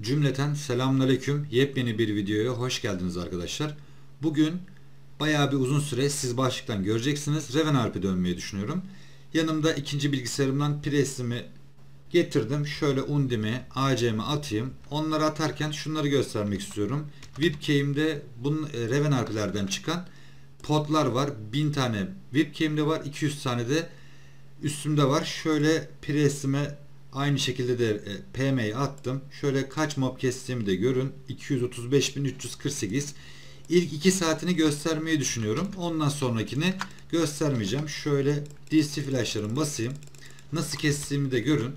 Cümleten selamünaleyküm. Yepyeni bir videoya hoş geldiniz arkadaşlar. Bugün bayağı bir uzun süre siz başlıktan göreceksiniz. Raven dönmeyi düşünüyorum. Yanımda ikinci bilgisayarımdan presimi getirdim. Şöyle undimi, AC'mi atayım. Onları atarken şunları göstermek istiyorum. Webcam'de bunun e, Raven çıkan potlar var. 1000 tane webcam'de var. 200 tane de üstümde var. Şöyle presime Aynı şekilde de e, PM'yi attım. Şöyle kaç mob kestiğimi de görün. 235.348. İlk 2 saatini göstermeyi düşünüyorum. Ondan sonrakini göstermeyeceğim. Şöyle DC flashlarımı basayım. Nasıl kestiğimi de görün.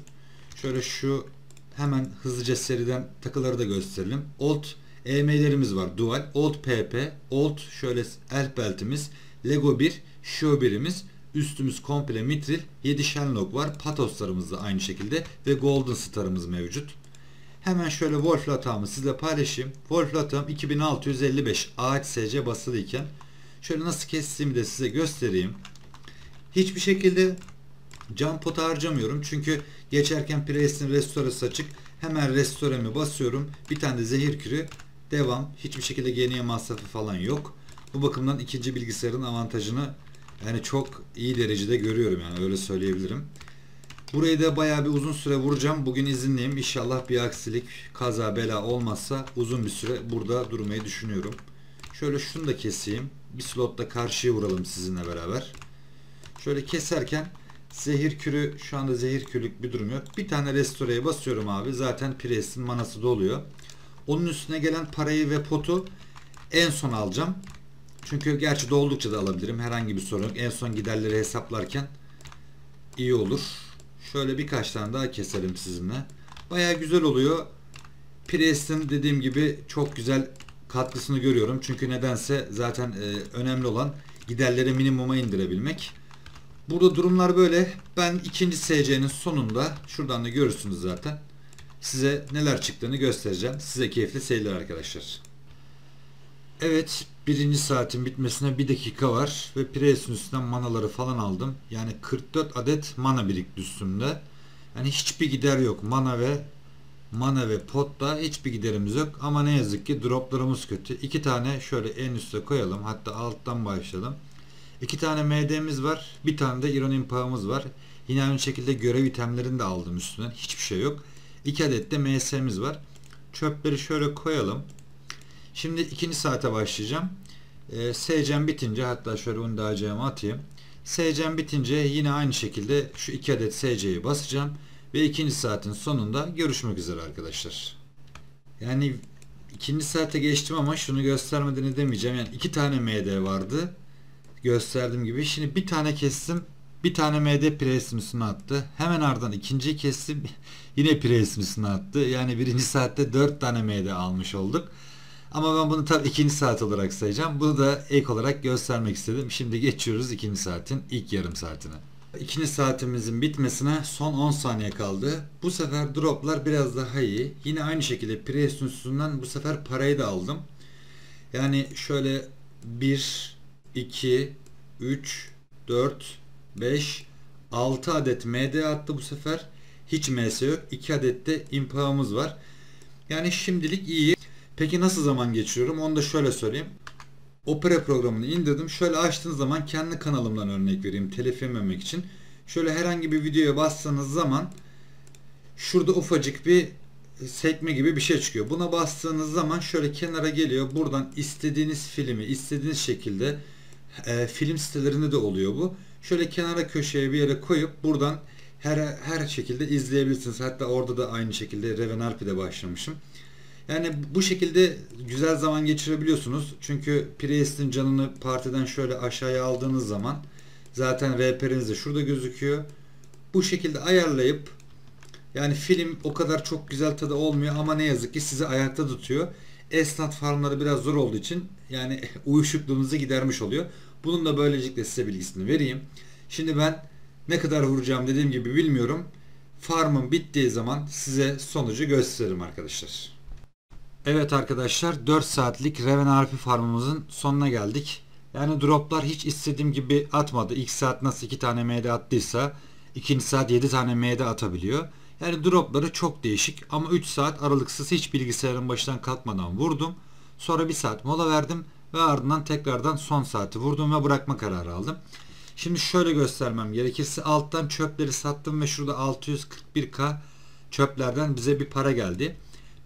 Şöyle şu hemen hızlıca seriden takıları da gösterelim. Alt EM'lerimiz var. Dual. Alt PP. Alt şöyle elf beltimiz. Lego 1. Show 1'imiz. Üstümüz komple mitril. 7 Shenlock var. Patoslarımız da aynı şekilde. Ve Golden Star'ımız mevcut. Hemen şöyle Wolf latağımı sizle paylaşayım. Wolf latağım 2655 AHSC basılıyken şöyle nasıl kestiğimi de size göstereyim. Hiçbir şekilde cam pota harcamıyorum. Çünkü geçerken Priest'in restorası açık. Hemen restoremi basıyorum. Bir tane de zehir kürü. Devam. Hiçbir şekilde geniye masrafı falan yok. Bu bakımdan ikinci bilgisayarın avantajını yani çok iyi derecede görüyorum yani öyle söyleyebilirim. Burayı da bayağı bir uzun süre vuracağım. Bugün izinliyim. İnşallah bir aksilik, kaza, bela olmazsa uzun bir süre burada durmayı düşünüyorum. Şöyle şunu da keseyim. Bir slotta karşıya vuralım sizinle beraber. Şöyle keserken zehir kürü şu anda zehir kürlük bir durum yok. Bir tane restoreye basıyorum abi. Zaten presin manası doluyor. Onun üstüne gelen parayı ve potu en son alacağım. Çünkü gerçi doldukça da alabilirim. Herhangi bir sorun. En son giderleri hesaplarken iyi olur. Şöyle birkaç tane daha keselim sizinle. Baya güzel oluyor. Priest'in dediğim gibi çok güzel katkısını görüyorum. Çünkü nedense zaten e, önemli olan giderleri minimuma indirebilmek. Burada durumlar böyle. Ben ikinci SC'nin sonunda şuradan da görürsünüz zaten. Size neler çıktığını göstereceğim. Size keyifli seyirler arkadaşlar. Evet birinci saatin bitmesine bir dakika var ve Prius'un üstünden manaları falan aldım. Yani 44 adet mana birikti üstümde. Yani hiçbir gider yok. Mana ve mana ve potta hiçbir giderimiz yok. Ama ne yazık ki droplarımız kötü. İki tane şöyle en üste koyalım. Hatta alttan başlayalım. İki tane MD'miz var. Bir tane de Iron Impa'mız var. Yine aynı şekilde görev itemlerini de aldım üstünden. Hiçbir şey yok. İki adet de MS'miz var. Çöpleri şöyle koyalım. Şimdi ikinci saate başlayacağım. E, SC'm bitince hatta şöyle onu da atayım. SC'm bitince yine aynı şekilde şu iki adet SC'yi basacağım. Ve ikinci saatin sonunda görüşmek üzere arkadaşlar. Yani ikinci saate geçtim ama şunu göstermeden edemeyeceğim. Yani iki tane MD vardı. Gösterdiğim gibi. Şimdi bir tane kestim. Bir tane MD presmisini attı. Hemen ardından ikinciyi kestim. Yine presmisini attı. Yani birinci saatte dört tane MD almış olduk. Ama ben bunu tabii ikinci saat olarak sayacağım. Bunu da ek olarak göstermek istedim. Şimdi geçiyoruz ikinci saatin ilk yarım saatine. İkinci saatimizin bitmesine son 10 saniye kaldı. Bu sefer droplar biraz daha iyi. Yine aynı şekilde Prius bu sefer parayı da aldım. Yani şöyle 1, 2, 3, 4, 5, 6 adet MD attı bu sefer. Hiç MS yok. 2 adet de impağımız var. Yani şimdilik iyi. Peki nasıl zaman geçiriyorum? Onu da şöyle söyleyeyim. Opera programını indirdim. Şöyle açtığınız zaman kendi kanalımdan örnek vereyim. Telif yememek için. Şöyle herhangi bir videoya bastığınız zaman şurada ufacık bir sekme gibi bir şey çıkıyor. Buna bastığınız zaman şöyle kenara geliyor. Buradan istediğiniz filmi istediğiniz şekilde e, film sitelerinde de oluyor bu. Şöyle kenara köşeye bir yere koyup buradan her her şekilde izleyebilirsiniz. Hatta orada da aynı şekilde Reven Alpi'de başlamışım. Yani bu şekilde güzel zaman geçirebiliyorsunuz. Çünkü Priest'in canını partiden şöyle aşağıya aldığınız zaman zaten rehberiniz de şurada gözüküyor. Bu şekilde ayarlayıp yani film o kadar çok güzel tadı olmuyor ama ne yazık ki sizi ayakta tutuyor. Esnaf farmları biraz zor olduğu için yani uyuşukluğunuzu gidermiş oluyor. Bunun da böylelikle size bilgisini vereyim. Şimdi ben ne kadar vuracağım dediğim gibi bilmiyorum. Farmın bittiği zaman size sonucu gösteririm arkadaşlar. Evet arkadaşlar 4 saatlik Raven RP farmımızın sonuna geldik. Yani droplar hiç istediğim gibi atmadı. İlk saat nasıl 2 tane MD attıysa ikinci saat 7 tane MD atabiliyor. Yani dropları çok değişik ama 3 saat aralıksız hiç bilgisayarın başından kalkmadan vurdum. Sonra 1 saat mola verdim ve ardından tekrardan son saati vurdum ve bırakma kararı aldım. Şimdi şöyle göstermem gerekirse alttan çöpleri sattım ve şurada 641k çöplerden bize bir para geldi.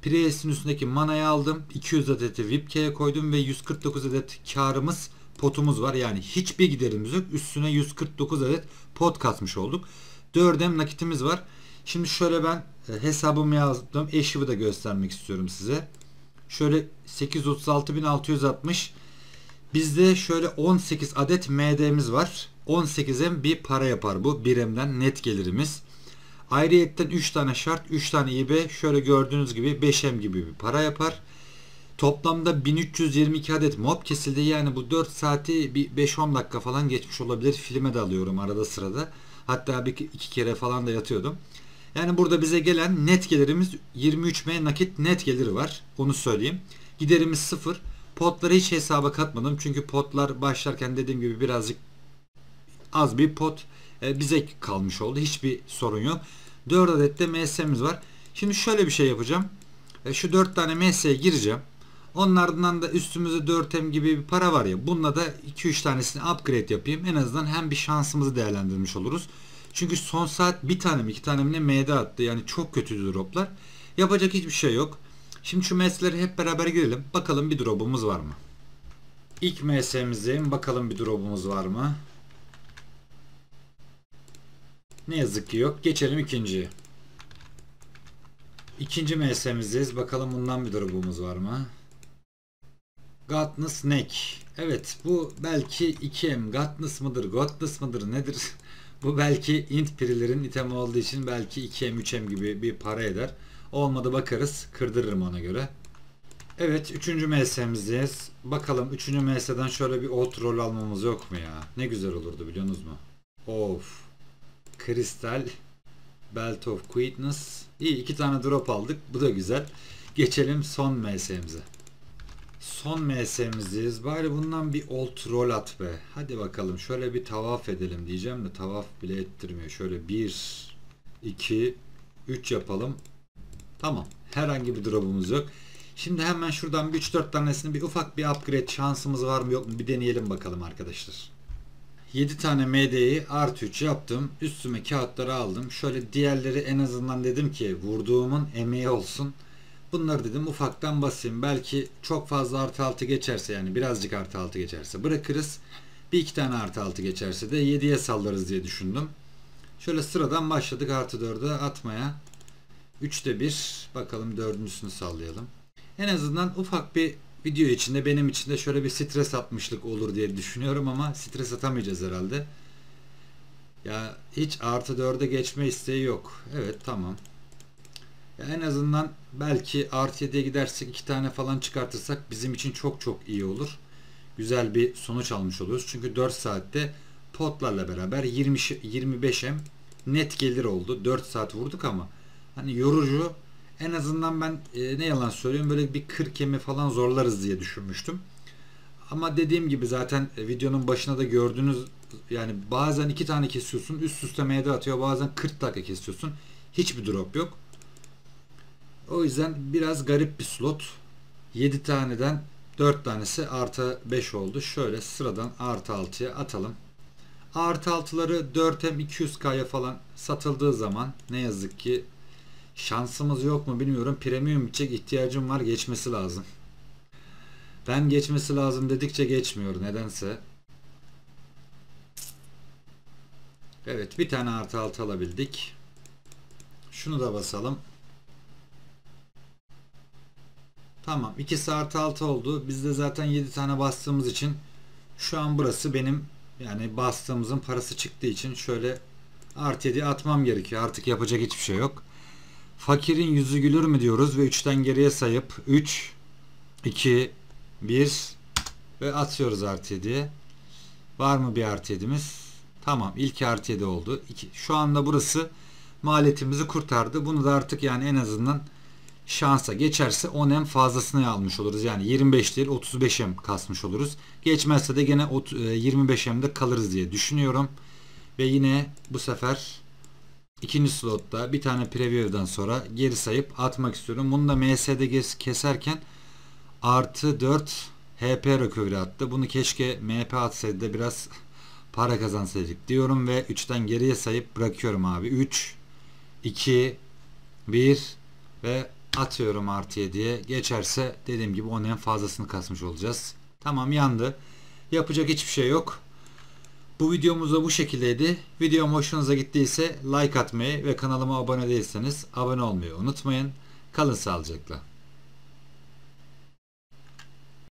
Prius'un üstündeki manayı aldım. 200 adeti VIPK'ye koydum ve 149 adet karımız potumuz var. Yani hiçbir giderimiz yok. Üstüne 149 adet pot katmış olduk. 4M nakitimiz var. Şimdi şöyle ben e, hesabımı yazdım. Eşivi de göstermek istiyorum size. Şöyle 836.660 Bizde şöyle 18 adet MD'miz var. 18'em bir para yapar bu. Biremden net gelirimiz. Ayrıyetten 3 tane şart, 3 tane IB şöyle gördüğünüz gibi 5M gibi bir para yapar. Toplamda 1322 adet mob kesildi. Yani bu 4 saati bir 5-10 dakika falan geçmiş olabilir. Filme de alıyorum arada sırada. Hatta bir iki kere falan da yatıyordum. Yani burada bize gelen net gelirimiz 23M nakit net geliri var. Onu söyleyeyim. Giderimiz 0. Potları hiç hesaba katmadım. Çünkü potlar başlarken dediğim gibi birazcık az bir pot bize kalmış oldu. Hiçbir sorun yok. 4 adet de MS'miz var. Şimdi şöyle bir şey yapacağım. E, şu 4 tane MS'ye gireceğim. Onlardan da üstümüzde 4M gibi bir para var ya. Bununla da 2-3 tanesini upgrade yapayım. En azından hem bir şansımızı değerlendirmiş oluruz. Çünkü son saat bir tane mi iki tane mi ne MD attı. Yani çok kötü droplar. Yapacak hiçbir şey yok. Şimdi şu mesleri hep beraber girelim. Bakalım bir drop'umuz var mı? İlk MS'mizdeyim. Bakalım bir drop'umuz var mı? Ne yazık ki yok. Geçelim ikinciye. İkinci MS'mizdeyiz. Bakalım bundan bir drop'umuz var mı? Godness Neck. Evet bu belki 2M. Godness mıdır? Godness mıdır? Nedir? bu belki int pirilerin itemi olduğu için belki 2M 3M gibi bir para eder. Olmadı bakarız. Kırdırırım ona göre. Evet 3. MS'mizdeyiz. Bakalım 3. MS'den şöyle bir old roll almamız yok mu ya? Ne güzel olurdu biliyorsunuz mu? Of. Kristal. Belt of Quickness. İyi iki tane drop aldık. Bu da güzel. Geçelim son MS'mize. Son MS'mizdeyiz. Bari bundan bir old roll at be. Hadi bakalım şöyle bir tavaf edelim diyeceğim de tavaf bile ettirmiyor. Şöyle 1 2 3 yapalım. Tamam. Herhangi bir drop'umuz yok. Şimdi hemen şuradan bir 3-4 tanesini bir ufak bir upgrade şansımız var mı yok mu bir deneyelim bakalım arkadaşlar. 7 tane MD'yi artı 3 yaptım. Üstüme kağıtları aldım. Şöyle diğerleri en azından dedim ki vurduğumun emeği olsun. Bunları dedim ufaktan basayım. Belki çok fazla artı 6 geçerse yani birazcık artı 6 geçerse bırakırız. Bir iki tane artı 6 geçerse de 7'ye sallarız diye düşündüm. Şöyle sıradan başladık artı 4'e atmaya. 3'te 1. Bakalım dördüncüsünü sallayalım. En azından ufak bir video içinde benim için de şöyle bir stres atmışlık olur diye düşünüyorum ama stres atamayacağız herhalde. Ya hiç artı 4'e geçme isteği yok. Evet tamam. Ya en azından belki artı 7'ye gidersek iki tane falan çıkartırsak bizim için çok çok iyi olur. Güzel bir sonuç almış oluruz. Çünkü 4 saatte potlarla beraber 20 25'em net gelir oldu. 4 saat vurduk ama hani yorucu en azından ben e, ne yalan söyleyeyim böyle bir 40 emi falan zorlarız diye düşünmüştüm. Ama dediğim gibi zaten e, videonun başına da gördüğünüz yani bazen iki tane kesiyorsun üst üste MD atıyor bazen 40 dakika kesiyorsun. Hiçbir drop yok. O yüzden biraz garip bir slot. 7 taneden 4 tanesi artı 5 oldu. Şöyle sıradan artı 6'ya atalım. Artı 6'ları 4M 200K'ya falan satıldığı zaman ne yazık ki Şansımız yok mu bilmiyorum. Premium bitecek ihtiyacım var. Geçmesi lazım. Ben geçmesi lazım dedikçe geçmiyor nedense. Evet bir tane artı altı alabildik. Şunu da basalım. Tamam ikisi artı altı oldu. Biz de zaten 7 tane bastığımız için şu an burası benim yani bastığımızın parası çıktığı için şöyle artı 7 atmam gerekiyor. Artık yapacak hiçbir şey yok. Fakirin yüzü gülür mü diyoruz ve 3'ten geriye sayıp 3 2 1 ve atıyoruz artı 7'ye. Var mı bir artı 7'miz? Tamam ilk artı 7 oldu. 2. Şu anda burası maliyetimizi kurtardı. Bunu da artık yani en azından şansa geçerse 10M fazlasını almış oluruz. Yani 25 değil 35M kasmış oluruz. Geçmezse de gene 25M'de kalırız diye düşünüyorum. Ve yine bu sefer ikinci slotta bir tane preview'dan sonra geri sayıp atmak istiyorum. Bunu da MS'de kes- keserken artı 4 HP recovery attı. Bunu keşke MP atsaydı da biraz para kazansaydık diyorum ve 3'ten geriye sayıp bırakıyorum abi. 3 2 1 ve atıyorum artı 7'ye. Geçerse dediğim gibi onun en fazlasını kasmış olacağız. Tamam yandı. Yapacak hiçbir şey yok. Bu videomuz da bu şekildeydi. Videom hoşunuza gittiyse like atmayı ve kanalıma abone değilseniz abone olmayı unutmayın. Kalın sağlıcakla.